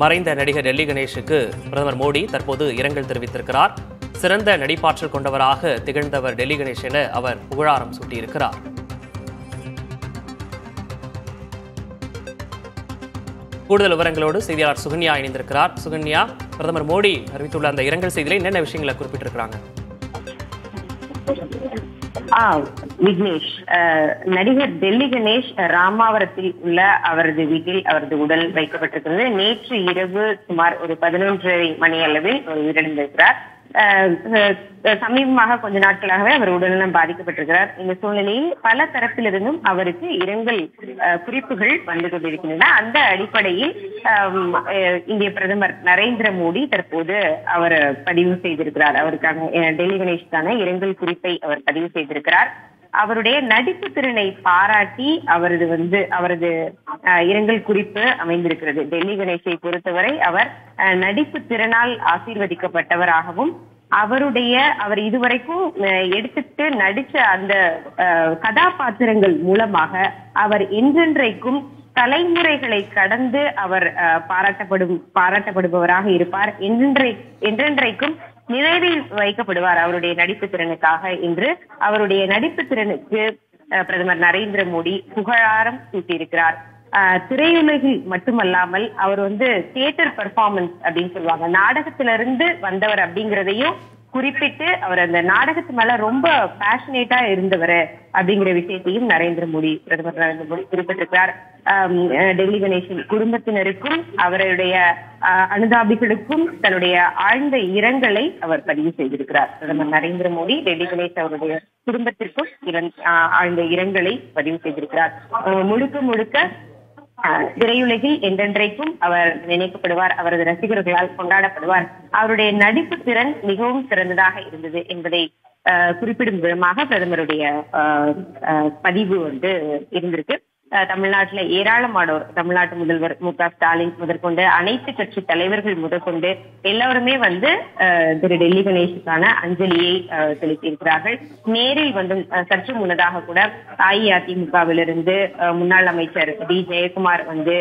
மறைந்த நடிகர் டெல்லி கணேஷுக்கு பிரதமர் மோடி தற்போது இரங்கல் தெரிவித்திருக்கிறார். சிறந்த நடிப்பாற்றல் கொண்டவராக திகழ்ந்தவர் டெல்லி கணேஷ் என அவர் புகழாரம் சூட்டியிருக்கிறார். கூடுதல் விவரங்களோடு செய்தியாளர் சுகன்யா இணைந்திருக்கிறார். சுகன்யா பிரதமர் மோடி அறிவித்துள்ள அந்த இரங்கல் செய்தியில் என்னென்ன விஷயங்களை குறிப்பிட்டிருக்கிறாங்க? ஆ விக்னேஷ். நடிகர் டெல்லி கணேஷ் ராமாவரத்தில் உள்ள அவரது வீட்டில் அவரது உடல் வைக்கப்பட்டிருக்கிறது. நேற்று இரவு சுமார் ஒரு பதினொன்றரை மணி அளவில் அவர் உயிரிழந்திருக்கிறார். சமீபமாக கொஞ்ச நாட்களாகவே அவர் உடல்நலம் பாதிக்கப்பட்டிருக்கிறார். இந்த சூழ்நிலையில் பல தரப்பிலிருந்தும் அவருக்கு இரங்கல் குறிப்புகள் வந்து கொண்டிருக்கின்றன. அந்த அடிப்படையில் இந்திய பிரதமர் நரேந்திர மோடி தற்போது அவர் பதிவு செய்திருக்கிறார். அவருக்காக டெல்லி கணேஷ்கான இரங்கல் குறிப்பை அவர் பதிவு செய்திருக்கிறார். அவருடைய நடிப்பு திறனை பாராட்டி அவரது வந்து அவரது அஹ், இரங்கல் குறிப்பு அமைந்திருக்கிறது. டெல்லி கணேஷை பொறுத்தவரை அவர் நடிப்பு திறனால் ஆசீர்வதிக்கப்பட்டவராகவும் அவருடைய அவர் இதுவரைக்கும் எடுத்துட்டு நடிச்ச அந்த கதாபாத்திரங்கள் மூலமாக அவர் என்றென்றைக்கும் தலைமுறைகளை கடந்து அவர் பாராட்டப்படும் பாராட்டப்படுபவராக இருப்பார். என்றென்றை என்றென்றைக்கும் நினைவில் வைக்கப்படுவார் அவருடைய நடிப்பு திறனுக்காக என்று. அவருடைய நடிப்பு திறனுக்கு பிரதமர் நரேந்திர மோடி புகழாரம் சூட்டியிருக்கிறார். திரையுலகில் மட்டுமல்லாமல் அவர் வந்து தியேட்டர் பெர்ஃபார்மன்ஸ் அப்படின்னு சொல்லுவாங்க. நாடகத்திலிருந்து வந்தவர் அப்படிங்கிறதையும் குறிப்பிட்டு அவர் அந்த நாடகத்து மேல ரொம்ப பேஷனேட்டா இருந்தவர் அப்படிங்கிற விஷயத்தையும் நரேந்திர மோடி பிரதமர் நரேந்திர மோடி குறிப்பிட்டிருக்கிறார். டெல்லி கணேசன் குடும்பத்தினருக்கும் அவருடைய அஹ், அனுதாபிகளுக்கும் தன்னுடைய ஆழ்ந்த இரங்கலை அவர் பதிவு செய்திருக்கிறார். பிரதமர் நரேந்திர மோடி டெல்லி கணேஷ் அவருடைய குடும்பத்திற்கும் இரண்- ஆழ்ந்த இரங்கலை பதிவு செய்திருக்கிறார். முழுக்க முழுக்க திரையுலகில் என்றென்றைக்கும் அவர் நினைக்கப்படுவார் அவரது ரசிகர்களால் கொண்டாடப்படுவார். அவருடைய நடிப்பு திறன் மிகவும் சிறந்ததாக இருந்தது என்பதை குறிப்பிடும் விதமாக பிரதமருடைய பதிவு வந்து இருந்திருக்கு. தமிழ்நாட்டுல ஏராளமானோர் தமிழ்நாட்டு முதல்வர் மு க ஸ்டாலின் முதற்கொண்டு அனைத்து கட்சி தலைவர்கள் முதற்கொண்டு எல்லோருமே வந்து திரு டெல்லி கணேஷுக்கான அஞ்சலியை செலுத்தியிருக்கிறார்கள். நேரில் வந்து சற்று முன்னதாக கூட அஇஅதிமுகவிலிருந்து அஹ், முன்னாள் அமைச்சர் டி ஜெயக்குமார் வந்து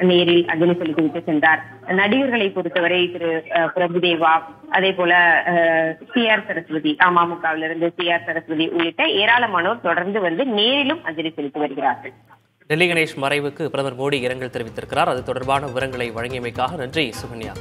நேரில் அஞ்சலி செலுத்திவிட்டு சென்றார். நடிகர்களை பொறுத்தவரை திரு பிரபுதேவா அதே போல சி ஆர் சரஸ்வதி அமமுகவிலிருந்து சி ஆர் சரஸ்வதி உள்ளிட்ட ஏராளமானோர் தொடர்ந்து வந்து நேரிலும் அஞ்சலி செலுத்தி வருகிறார்கள். டெல்லி கணேஷ் மறைவுக்கு பிரதமர் மோடி இரங்கல் தெரிவித்திருக்கிறார். அது தொடர்பான விவரங்களை வழங்கியமைக்காக நன்றி சுகன்யா.